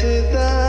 to the